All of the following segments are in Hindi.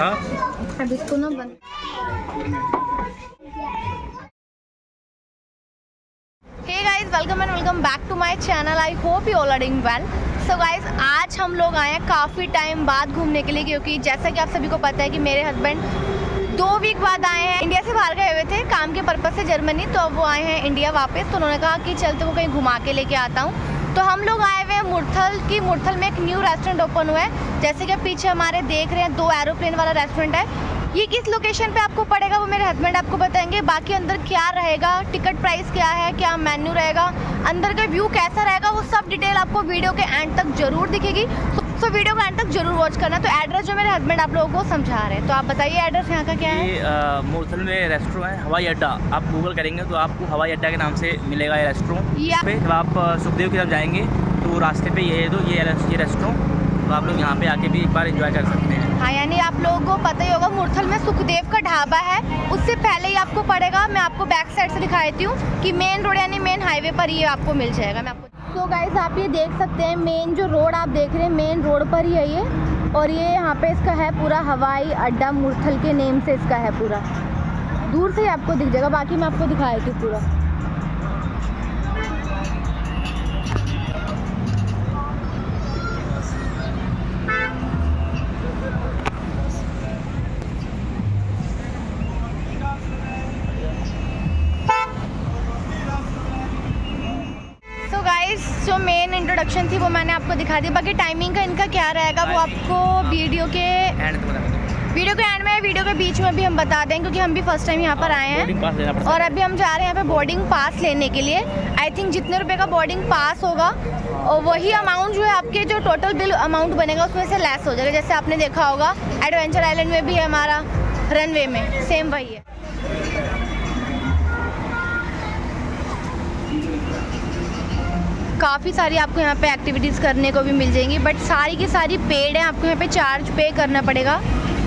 हाँ अब इसको ना बंद guys welcome and welcome back to my channel I hope you all are doing well so guys आज हम लोग आए हैं काफ़ी टाइम बाद घूमने के लिए क्योंकि जैसा कि आप सभी को पता है कि मेरे हस्बैंड दो वीक बाद आए हैं। इंडिया से बाहर गए हुए थे, काम के पर्पज़ से जर्मनी तो अब वो आए हैं इंडिया वापस। तो उन्होंने कहा कि चलते वो कहीं घुमा के लेके आता हूँ। तो हम लोग आए हुए हैं मुरथल की, मुरथल में एक न्यू रेस्टोरेंट ओपन हुआ है। जैसे कि पीछे हमारे देख रहे हैं, दो एरोप्लेन वाला रेस्टोरेंट है। ये किस लोकेशन पे आपको पड़ेगा वो मेरे हस्बैंड आपको बताएँगे। बाकी अंदर क्या रहेगा टिकट प्राइस क्या है, क्या मेन्यू रहेगा, अंदर का व्यू कैसा रहेगा, वो सब डिटेल आपको वीडियो के एंड तक ज़रूर दिखेगी। तो, वीडियो को एंड तक ज़रूर वॉच करना। तो एड्रेस जो मेरे हस्बैंड आप लोगों को समझा रहे हैं। तो आप बताइए एड्रेस यहाँ का क्या है? मूर्थल में रेस्टोरेंट है हवाई अड्डा। आप गूगल करेंगे तो आपको हवाई अड्डा के नाम से मिलेगा ये रेस्टोरेंट पे जब आप सुखदेव की तरफ़ जाएँगे तो रास्ते पे ये है तो ये ये रेस्टोरेंट तो आप लोग यहाँ पे आके भी एक बार एंजॉय कर सकते हैं। हाँ यानी आप लोगों को पता ही होगा मुरथल में सुखदेव का ढाबा है। उससे पहले ही आपको पड़ेगा मैं आपको बैक साइड से दिखा देती हूँ कि मेन रोड यानी मेन हाईवे पर ये आपको मिल जाएगा। मैं आपको तो गाइज़ आप ये देख सकते हैं मेन जो रोड आप देख रहे हैं मेन रोड पर ही है ये। और ये यहाँ पे इसका है पूरा हवाई अड्डा मुरथल के नेम से इसका है पूरा। दूर से ही आपको दिख जाएगा, बाकी मैं आपको दिखाया देती पूरा। इंट्रोडक्शन थी वो मैंने आपको दिखा दी। बाकी टाइमिंग का इनका क्या रहेगा वो आपको वीडियो के वीडियो के एंड में वीडियो के बीच में भी हम बता दें क्योंकि हम भी फ़र्स्ट टाइम यहाँ पर आए हैं। लेना पड़ता और अभी हम जा रहे हैं यहाँ पे बोर्डिंग पास लेने के लिए। आई थिंक जितने रुपए का बोर्डिंग पास होगा और वही अमाउंट जो है आपके जो टोटल बिल अमाउंट बनेगा उसमें से लेस हो जाएगा। जैसे आपने देखा होगा एडवेंचर आइलैंड में भी है हमारा रनवे में सेम वही है। काफ़ी सारी आपको यहाँ पे एक्टिविटीज़ करने को भी मिल जाएँगी बट सारी की सारी पेड है, आपको यहाँ पे चार्ज पे करना पड़ेगा।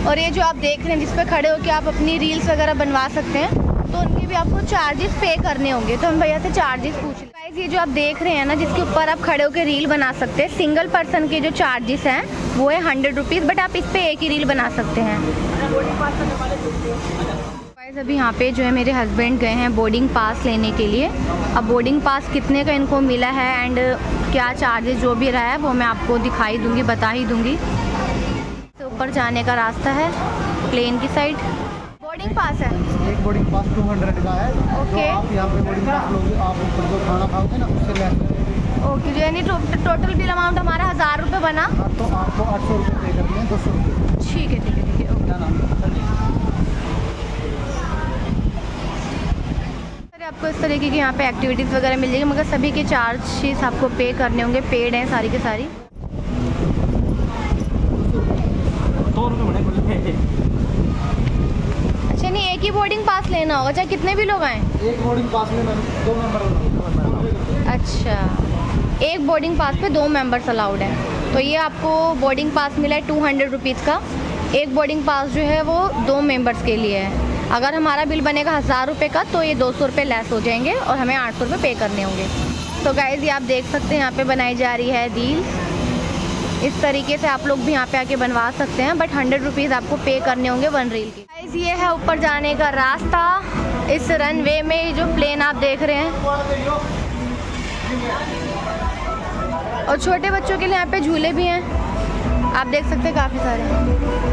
और ये जो आप देख रहे हैं, जिस पे खड़े होकर आप अपनी रील्स वगैरह बनवा सकते हैं तो उनके भी आपको चार्जेस पे करने होंगे। तो हम भैया से चार्जेस पूछ लें। ये जो आप देख रहे हैं ना, जिसके ऊपर आप खड़े होकर रील बना सकते हैं सिंगल पर्सन के जो चार्जेस हैं, वो है हंड्रेड रुपीज़ बट आप इस पर एक ही रील बना सकते हैं। अभी यहाँ पे जो है मेरे हस्बैंड गए हैं बोर्डिंग पास लेने के लिए। अब बोर्डिंग पास कितने का इनको मिला है एंड क्या चार्जेस जो भी रहा है वो मैं आपको दिखाई दूँगी बता ही दूँगी। तो ऊपर जाने का रास्ता है प्लेन की साइड बोर्डिंग पास है? एक बोर्डिंग पास 200 का है। ओके। जो आप यहाँ पे बोर्डिंग पास लोगे आप ऊपर जो खाना खाओगे ना उससे लेस ओके जो यानी टोटल बिल अमाउंट हमारा हज़ार रुपये बना। हाँ, तो आपको आठ सौ रुपये पे करनी है दो सौ रुपये ठीक है ठीक है ठीक है ओके सर आपको इस तरीके की यहाँ पे एक्टिविटीज़ वगैरह मिल जाएगी मगर सभी के चार्जेस आपको पे करने होंगे पेड हैं सारी के सारी। अच्छा नहीं एक ही बोर्डिंग पास लेना होगा चाहे कितने भी लोग आए। एक बोर्डिंग पास दो मेंबर अच्छा एक बोर्डिंग पास पे दो मेंबर्स अलाउड हैं। तो ये आपको बोर्डिंग पास मिला है टू हंड्रेड रुपीज़ का। एक बोर्डिंग पास जो है वो दो मेंबर्स के लिए है। अगर हमारा बिल बनेगा हज़ार रुपये का तो ये दो सौ रुपये लेस हो जाएँगे और हमें आठ सौ रुपये पे करने होंगे। तो गाइज़ ये आप देख सकते हैं, यहाँ पे बनाई जा रही है रील इस तरीके से आप लोग भी यहाँ पे आके बनवा सकते हैं बट हंड्रेड रुपीज़ आपको पे करने होंगे वन रील के। गाइज़ ये है ऊपर जाने का रास्ता। इस रनवे में जो प्लेन आप देख रहे हैं। और छोटे बच्चों के लिए यहाँ पे झूले भी हैं। आप देख सकते हैं काफ़ी सारे।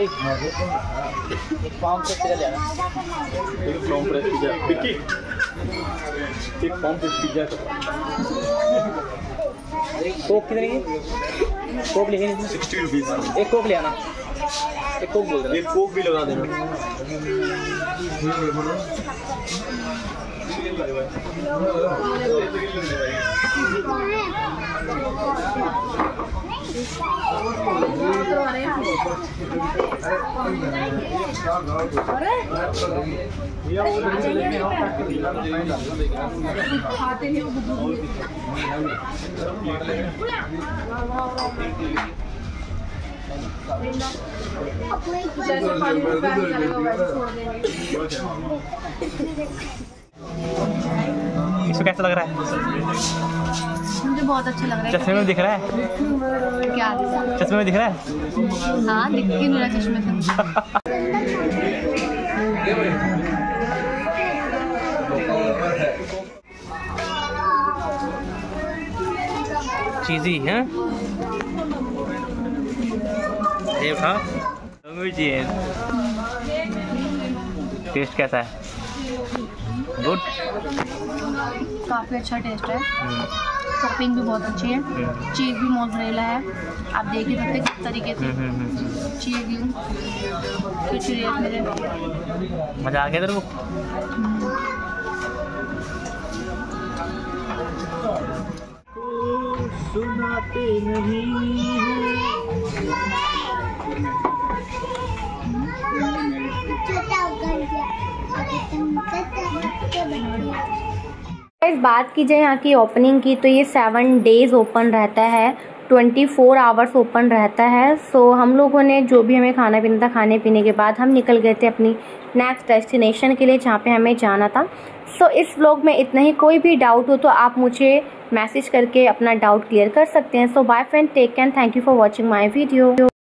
एक पाँच सौ तेरा लेना एक पाँच प्रेस पिज्जा एक फॉर्म पे पिज्जा कोक कितने की? कोक लिखी नहीं सिक्सटी रुपीज़ एक कोक ले आना एक कोक बोल देना एक कोक भी लगा देना। जैसे पानी में पानी लगेगा वैसे छोड़ देंगे इसको कैसा लग रहा है? मुझे बहुत अच्छा लग रहा है। चश्मे में दिख रहा है? क्या चश्मे में दिख रहा है? हाँ दिख ही रहा चश्मे से चीज़ी है? ये था टेस्ट कैसा है? गुड काफ़ी अच्छा टेस्ट है टॉपिंग भी बहुत अच्छी है चीज़ भी मोजरेला है आप देख ही सकते हैं किस तरीके से चीज़ कुछ रेट मेरे मज़ा आ गया तेरे को सुनाते इस बात की जाए यहाँ की ओपनिंग की तो ये सेवन डेज़ ओपन रहता है ट्वेंटी फोर आवर्स ओपन रहता है। सो हम लोगों ने जो भी हमें खाना पीना था खाने पीने के बाद हम निकल गए थे अपनी नेक्स्ट डेस्टिनेशन के लिए जहाँ पे हमें जाना था। सो so, इस व्लॉग में इतना ही। कोई भी डाउट हो तो आप मुझे मैसेज करके अपना डाउट क्लियर कर सकते हैं। So bye friend take care thank you for watching my video